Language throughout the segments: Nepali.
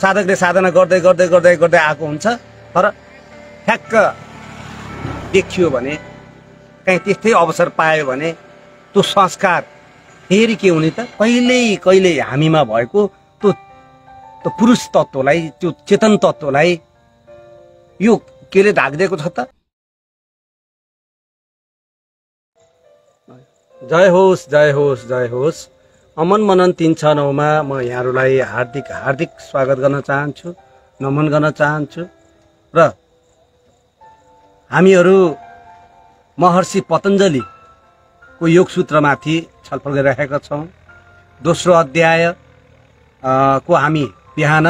साधकले साधना गर्दै गर्दै गर्दै गर्दै आएको हुन्छ। तर ठ्याक्क देखियो भने कहीँ त्यस्तै अवसर पायो भने त्यो संस्कार फेरि के हुने त? कहिल्यै कहिल्यै हामीमा भएको त्यो त्यो पुरुष तत्त्वलाई त्यो चेतन तत्त्वलाई यो केले ढाकिदिएको छ त? जय होस् जय होस् जय होस्। अमन मनन तिन छ नौमा म यहाँहरूलाई हार्दिक हार्दिक स्वागत गर्न चाहन्छु नमन गर्न चाहन्छु। र हामीहरू महर्षि पतञ्जलीको योग सूत्रमाथि छलफल गरिरहेका छौँ। दोस्रो अध्याय को हामी बिहान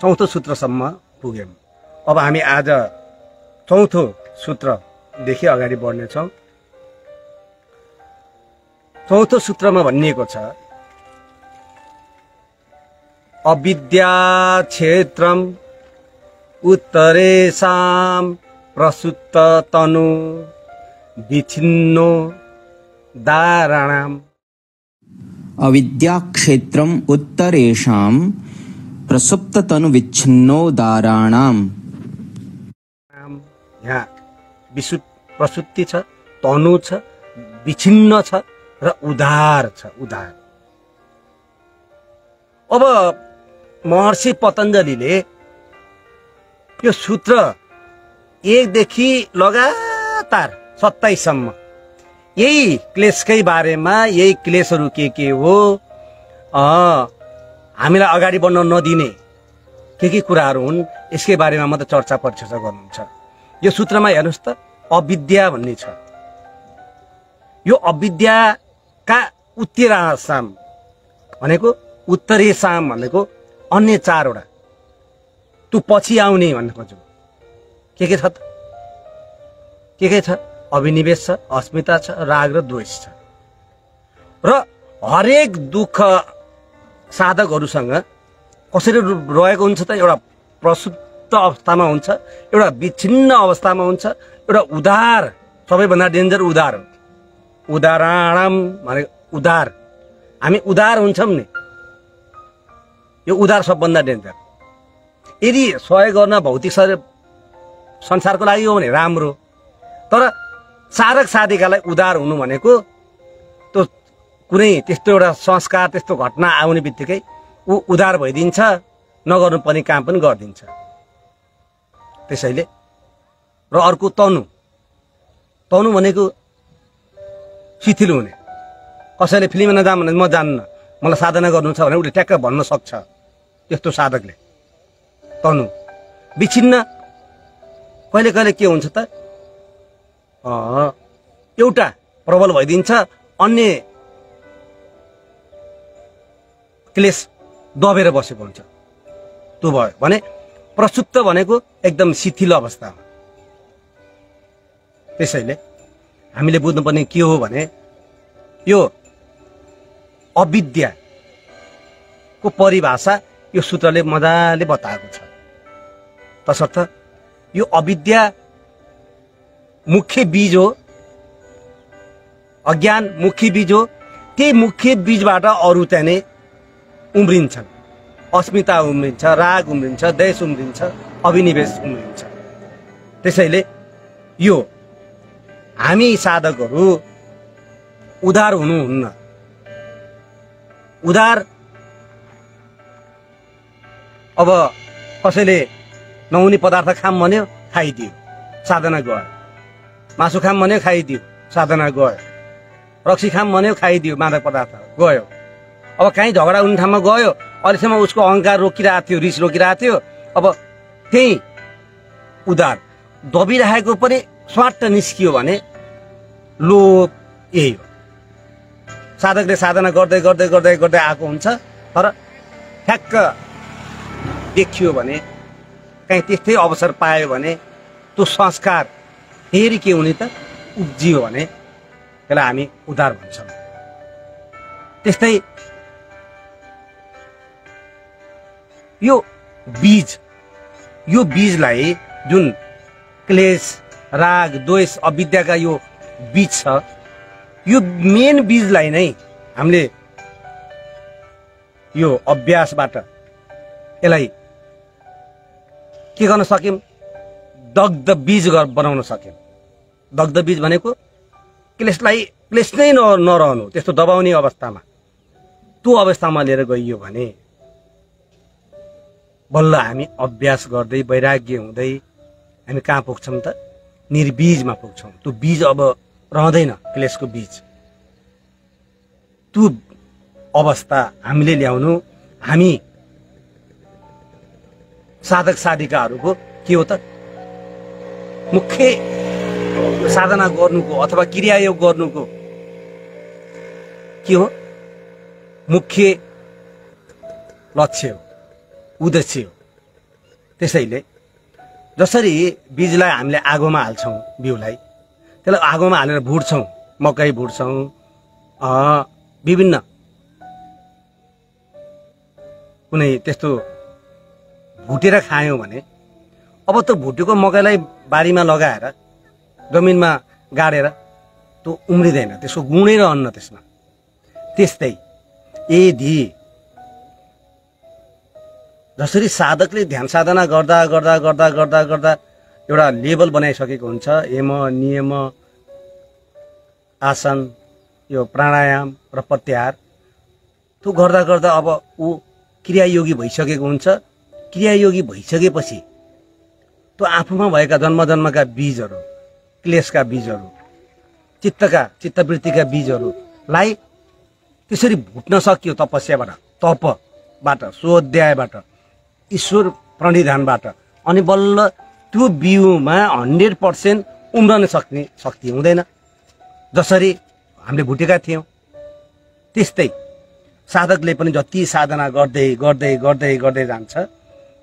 चौथो सूत्रसम्म पुग्यौँ। अब हामी आज चौथो सूत्रदेखि अगाडि बढ्नेछौँ। चौथो सूत्रमा भनिएको छ। अविद्या क्षेत्रम उत्तरेसाम प्रसुत्त तनु विच्छिन्नो दाराणाम। अविद्याक्षेत्रम् उत्तरेषां प्रसुप्ततनुविच्छिन्नोदाराणाम् यहाँ विशु प्रसुत्ति छ तनु छ विच्छिन्न छ। र उदार छ उदार। अब महर्षि पतञ्जलीले यो सूत्र एकदेखि लगातार सत्ताइससम्म यही क्लेशकै बारेमा यही क्लेशहरू के के हो हामीलाई अगाडि बढ्न नदिने के के कुराहरू हुन् यसकै बारेमा मात्रै चर्चा परिचर्चा गर्नुहुन्छ। यो सूत्रमा हेर्नुहोस् त अविद्या भन्ने छ। यो अविद्याका उत्तरासाम भनेको उत्तरे साम भनेको अन्य चारवटा। त्यो पछि आउने भन्न खोज्छु के के छ त? के के छ? अभिनिवेश छ अस्मिता छ राग र द्वेष छ। र हरेक दुःख साधकहरूसँग कसरी रहेको हुन्छ त? एउटा प्रसुप्त अवस्थामा हुन्छ एउटा विच्छिन्न अवस्थामा हुन्छ एउटा उदार सबैभन्दा डेन्जर उदार हो। उदाहरण भनेको उदार। हामी उदार हुन्छौँ नि। यो उदार सबभन्दा डेन्जर। यदि सहयोग गर्न भौतिक संसारको लागि हो भने राम्रो। तर साधक साधिकालाई उदार हुनु भनेको त्यो कुनै त्यस्तो एउटा संस्कार त्यस्तो घटना आउने बित्तिकै ऊ उदार भइदिन्छ नगर्नु पर्ने काम पनि गरिदिन्छ। त्यसैले र अर्को तनु। तनु भनेको शिथिल हुने। कसैले फिल्म नजाऊँ भने म जान्न। मलाई साधना गर्नु छ भने उसले ट्याक्क भन्न सक्छ। त्यस्तो साधकले। तनु विच्छिन्न कहिले कहिले के हुन्छ त? एउटा प्रबल भइदिन्छ अन्य क्लेस दबेर बसेको हुन्छ। त्यो भयो। भने प्रसुप्त भनेको एकदम शिथिल अवस्थामा। त्यसैले हामीले बुझ्नुपर्ने के हो भने यो अविद्याको परिभाषा यो सूत्रले मजाले बताएको छ। तसर्थ यो अविद्या मुख्य बीज हो अज्ञान मुख्य बीज हो त्यही मुख्य बीजबाट अरू नै उम्रिन्छन्। अस्मिता उम्रिन्छ राग उम्रिन्छ देश उम्रिन्छ अभिनिवेश उम्रिन्छ। त्यसैले यो हामी साधकहरू उदार हुनुहुन्न। उदार अब कसैले नहुने पदार्थ खाम भन्यो खाइदियो साधना गयो। मासु खाम भन्यो खाइदियो साधना गयो। रक्सी खाम भन्यो खाइदियो मादक पदार्थ गयो। अब कहीँ झगडा हुने ठाउँमा गयो अहिलेसम्म उसको अहङ्कार रोकिरहेको थियो रिस रोकिरहेको थियो। अब त्यही उदार दबिरहेको पनि स्वाट निस्कियो भने लोभ यही हो। साधकले साधना गर्दै गर्दै गर्दै गर्दै आएको हुन्छ तर ठ्याक्क देखियो भने कहीँ त्यस्तै अवसर पायो भने त्यो संस्कार फेरि के हुने त उब्जियो भने त्यसलाई हामी उदार भन्छौँ। त्यस्तै यो बीज यो बीजलाई जुन क्लेश राग द्वेष अविद्याका यो बीज छ। यो मेन बीजलाई नै हामीले यो अभ्यासबाट यसलाई के गर्न सक्यौँ? दग्ध बीज बनाउन सक्यौँ। दग्ध बीज भनेको क्लेसलाई क्लेस नै न नरहनु। त्यस्तो दबाउने अवस्थामा। त्यो अवस्थामा लिएर गइयो भने बल्ल हामी अभ्यास गर्दै वैराग्य हुँदै हामी कहाँ पुग्छौँ त? निर्बीजमा पुग्छौँ। त्यो बीज अब रहँदैन क्लेसको बीज। त्यो अवस्था हामीले ल्याउनु हामी साधक साधिकाहरूको के हो त? मुख्य साधना गर्नुको अथवा क्रियायोग गर्नुको के हो? मुख्य लक्ष्य हो उद्देश्य हो। त्यसैले जसरी बीजलाई हामीले आगोमा हाल्छौँ बिउलाई त्यसलाई आगोमा हालेर भुट्छौँ मकै भुट्छौँ विभिन्न कुनै त्यस्तो भुटेर खायौँ भने अब त्यो भुटेको मकैलाई बारीमा लगाएर जमिनमा गाडेर त्यो उम्रिँदैन त्यसको गुणै रहन्न त्यसमा। त्यस्तै यदि जसरी साधकले ध्यान साधना गर्दा गर्दा गर्दा गर्दा गर्दा एउटा लेभल बनाइसकेको हुन्छ। यम नियम आसन यो प्राणायाम र प्रत्याहार। त्यो गर्दा गर्दा अब ऊ क्रियायोगी भइसकेको हुन्छ। क्रियायोगी भइसकेपछि त्यो आफूमा भएका जन्म जन्मका बीजहरू क्लेशका बीजहरू चित्तका चित्तवृत्तिका बीजहरूलाई त्यसरी भुट्न सकियो तपस्याबाट तपबाट स्वाध्यायबाट ईश्वर प्रणिधानबाट। अनि बल्ल त्यो बिउमा हन्ड्रेड पर्सेन्ट उम्रन सक्ने शक्ति हुँदैन। जसरी हामीले भुटेका थियौँ। त्यस्तै साधकले पनि जति साधना गर्दै गर्दै गर्दै गर्दै जान्छ।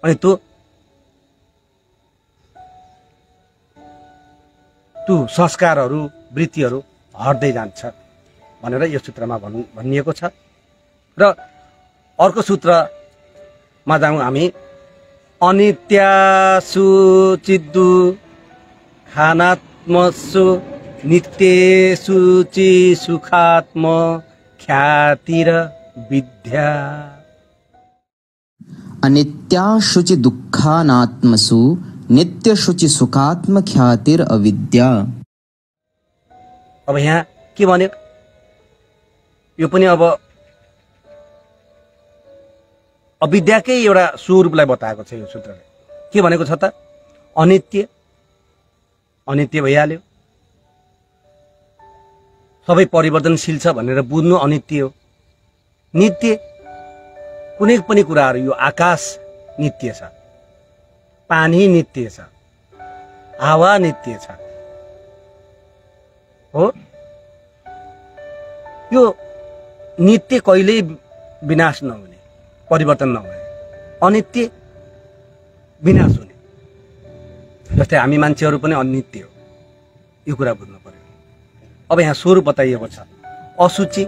अनि त्यो त्यो संस्कारहरू वृत्तिहरू हट्दै जान्छ भनेर यो सूत्रमा भन् भनिएको छ। र अर्को सूत्रमा जाउँ हामी अनित्यासु चिद्दु खानात्मसु नित्येषु चि सुखात्म ख्यातिर विद्या। अनित्याशुचि दुःखानात्मसु नित्यशुचि सुखात्मख्यातिर अविद्या। अब यहाँ के भन्यो? यो पनि अब अविद्याकै एउटा स्वरूपलाई बताएको छ यो सूत्रले। के भनेको छ त? अनित्य अनित्य भइहाल्यो। सबै परिवर्तनशील छ भनेर बुझ्नु अनित्य हो। नित्य कुनै पनि कुराहरू यो आकाश नित्य छ। पानी नित्य छ। हावा नित्य छ। हो? यो नित्य कहिल्यै विनाश नहुने। परिवर्तन नहुने अनित्य विनाश हुने जस्तै हामी मान्छेहरू पनि अनित्य हो यो कुरा बुझ्नु पर्यो अब यहाँ स्वरूप बताइएको छ असुचि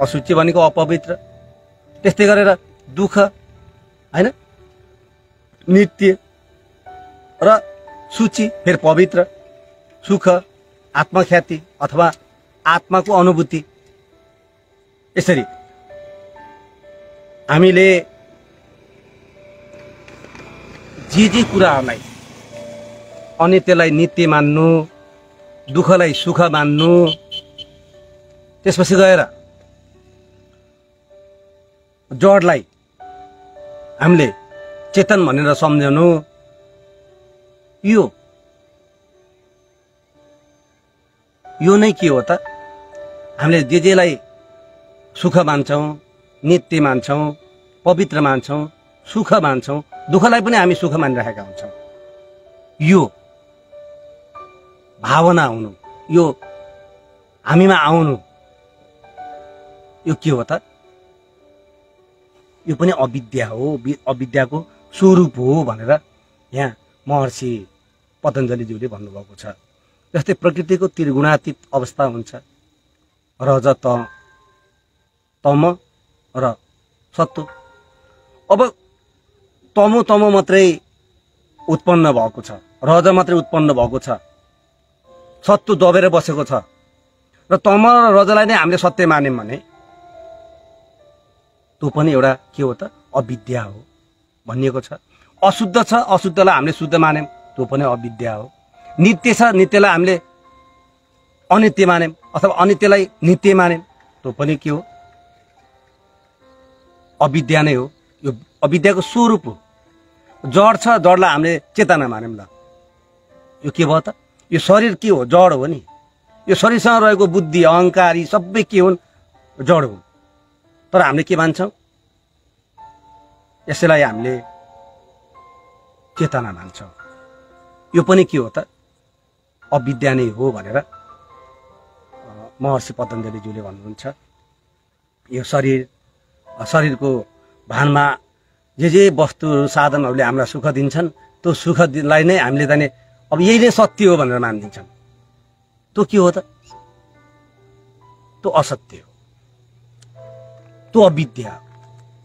असुचि भनेको अपवित्र त्यस्तै गरेर दुःख होइन नित्य र सूची फेरि पवित्र सुख आत्मख्याति अथवा आत्माको अनुभूति यसरी हामीले जे जे कुराहरूलाई अनित्यलाई नित्य मान्नु दुःखलाई सुख मान्नु त्यसपछि गएर जडलाई हामीले चेतन भनेर सम्झनु यो यो नै के हो त? हामीले जे जेलाई सुख मान्छौँ नित्य मान्छौँ पवित्र मान्छौँ सुख मान्छौँ दुःखलाई पनि हामी सुख मानिरहेका हुन्छौँ। यो भावना हुनु यो हामीमा आउनु यो के हो त? यो पनि अविद्या हो अविद्याको स्वरूप हो भनेर यहाँ महर्षि पतञ्जलीज्यूले भन्नुभएको छ। जस्तै प्रकृतिको त्रिगुणातीत अवस्था हुन्छ। रज त तम र सत्व अब तमो तमो मात्रै उत्पन्न भएको छ। रज मात्रै उत्पन्न भएको छ। सत्व दबेर बसेको छ। र तम र रजलाई नै हामीले सत्य मान्यौँ भने त्यो पनि एउटा के हो त? अविद्या हो भनिएको छ। अशुद्ध छ अशुद्धलाई हामीले शुद्ध मान्यौँ। त्यो पनि अविद्या हो। नित्य छ नित्यलाई हामीले अनित्य मान्यौँ। अथवा अनित्यलाई नित्य मान्यौँ। त्यो पनि के हो? अविद्या नै हो। यो अविद्याको स्वरूप हो। जड छ जडलाई हामीले चेतना मान्यौँ ल। यो के भयो त? यो शरीर के हो? जड हो नि। यो शरीरसँग रहेको बुद्धि अहङ्कार सबै के हुन्? जड हुन्। तर हामीले के मान्छौँ? यसैलाई हामीले चेतना मान्छौँ। यो पनि के हो त? अविद्या नै हो भनेर महर्षि पतञ्जलीज्यूले भन्नुहुन्छ। यो शरीर शरीरको भानमा जे जे वस्तुहरू साधनहरूले हामीलाई सुख दिन्छन् त्यो सुखलाई नै हामीले जाने अब यही नै सत्य हो भनेर मानिदिन्छन्। त्यो के हो त? त्यो असत्य हो। त्यो अविद्या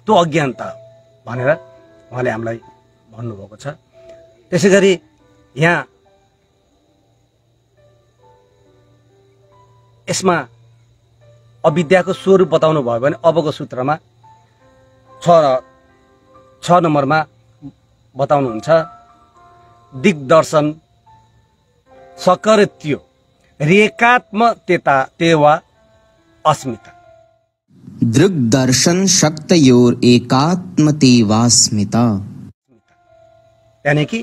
त्यो अज्ञानता भनेर उहाँले हामीलाई भन्नुभएको छ। त्यसै गरी यहाँ यसमा अविद्याको स्वरूप बताउनु भयो भने अबको सूत्रमा छ छ नम्बरमा बताउनुहुन्छ। दिग्दर्शन सकर्त्यो रेकात्म तेता तेवा अस्मिता। दृग्दर्शन शक्तयोर एकात्मतेवास्मिता यानी कि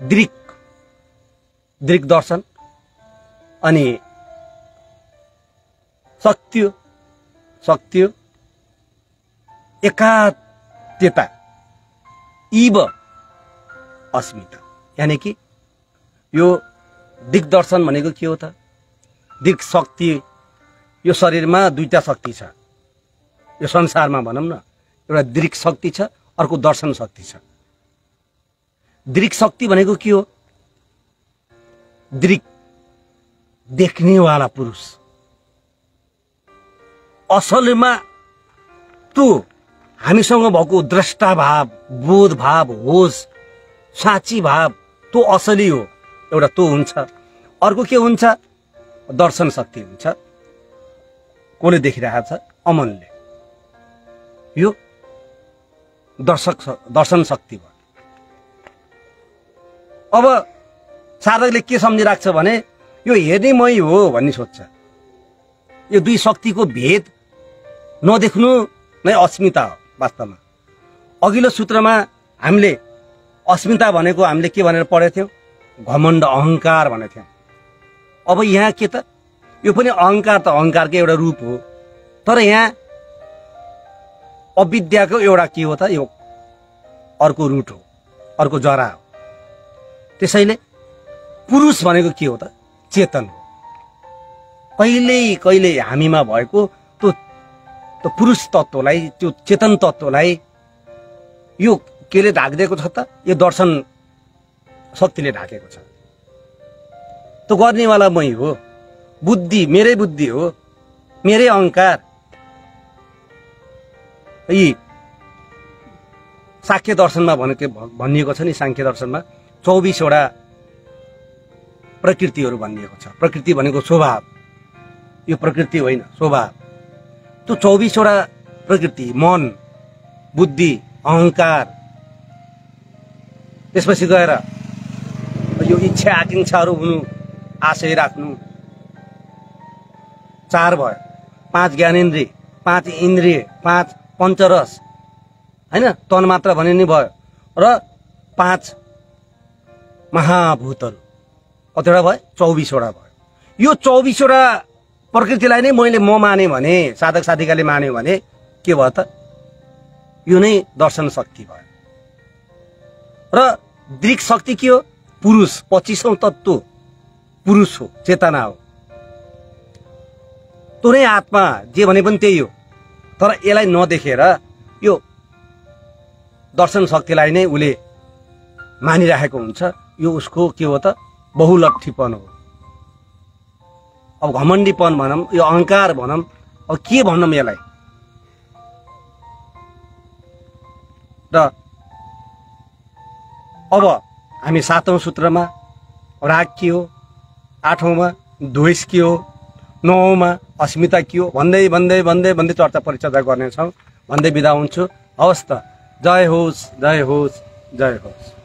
दृक दृक दर्शन अनि शक्तियो शक्तियो एकात्यता इव अस्मिता। यानी कि यो दिग्दर्शन भनेको के हो त? दिग शक्ति यो शरीरमा दुईटा शक्ति छ। यो संसारमा भनौँ न एउटा दृक शक्ति छ अर्को दर्शन शक्ति छ। दृक शक्ति भनेको के हो? दृक देख्नेवाला पुरुष। असलमा त्यो हामीसँग भएको द्रष्टा भाव बोध भाव होस साँची भाव त्यो असली हो एउटा त्यो हुन्छ। अर्को के हुन्छ? दर्शन शक्ति हुन्छ। कसले देखिरहेको छ? अमनले। यो दर्शक दर्शन शक्ति भयो। अब साधकले के सम्झिरहेको छ भने यो हेर्ने मै हो भन्ने सोध्छ। यो दुई शक्तिको भेद नदेख्नु नै अस्मिता हो। वास्तवमा। अघिल्लो सूत्रमा हामीले अस्मिता भनेको हामीले के भनेर पढेको थियौँ? घमण्ड अहङ्कार भनेको थियौँ। अब यहाँ के त? यो पनि अहङ्कार त अहङ्कारकै एउटा रूप हो। तर यहाँ अविद्याको एउटा के हो त? यो अर्को रुट हो अर्को जरा हो। त्यसैले पुरुष भनेको के हो त? चेतन हो। कहिल्यै कहिले हामीमा भएको पुरुष तत्त्वलाई त्यो चेतन तत्त्वलाई यो केले ढाकिदिएको छ त? यो दर्शन शक्तिले ढाकेको छ। त्यो गर्नेवाला मै हो। बुद्धि मेरै बुद्धि हो। मेरै अहङ्कार यी साख्य दर्शनमा भनेको भनिएको छ नि साङ्ख्य दर्शनमा? चौबिसवटा प्रकृतिहरू भनिएको छ। प्रकृति भनेको स्वभाव। यो प्रकृति होइन स्वभाव। त्यो चौबिसवटा प्रकृति मन बुद्धि अहङ्कार त्यसपछि गएर यो इच्छा आकाङ्क्षाहरू हुनु आशय राख्नु। चार भयो। पाँच ज्ञानेन्द्रिय पाँच इन्द्रिय पाँच पञ्चरस। होइन? तन मात्र भने नि भयो। र पाँच महाभूतहरू। कतिवटा भयो? चौबिसवटा भयो। यो चौबिसवटा प्रकृतिलाई नै मैले म माने भने साधक साधिकाले मान्यो भने के भयो त? यो नै दर्शन शक्ति भयो। र दृक शक्ति के हो? पुरुष पच्चिसौँ तत्त्व। पुरुष हो चेतना हो। नै आत्मा जे भने पनि त्यही हो। तर यसलाई नदेखेर यो दर्शन शक्तिलाई नै उसले मानिराखेको हुन्छ। यो उसको के हो त? बहुलट्ठीपन हो। अब घमण्डीपन भनौँ यो अहङ्कार भनौँ अब के भनौँ यसलाई? र अब हामी सातौँ सूत्रमा राग के हो? आठौँमा द्वेष के हो? नौमा अस्मिता के हो? भन्दै भन्दै भन्दै भन्दै चर्चा परिचर्चा गर्नेछौँ। भन्दै बिदा हुन्छु। हवस् त। जय होस् जय होस् जय होस्।